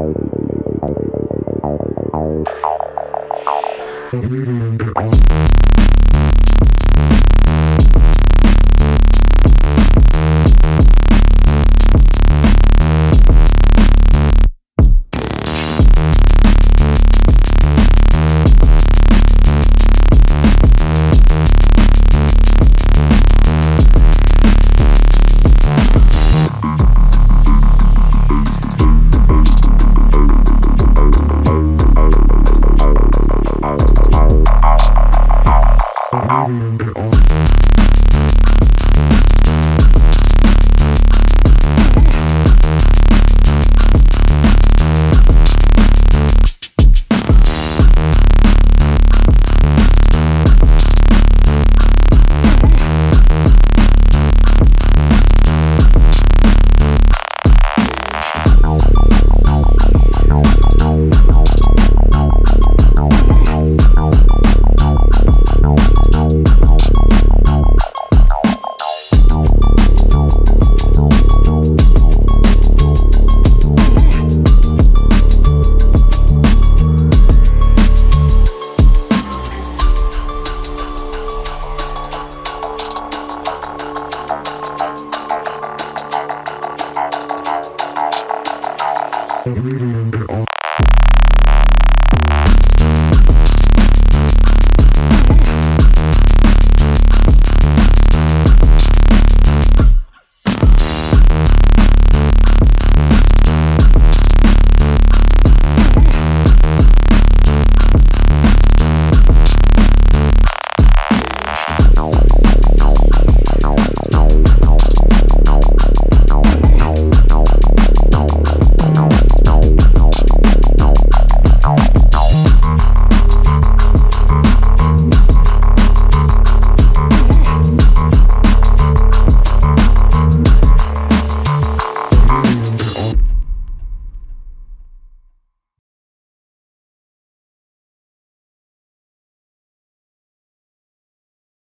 I'm leaving the get. Wow. Reading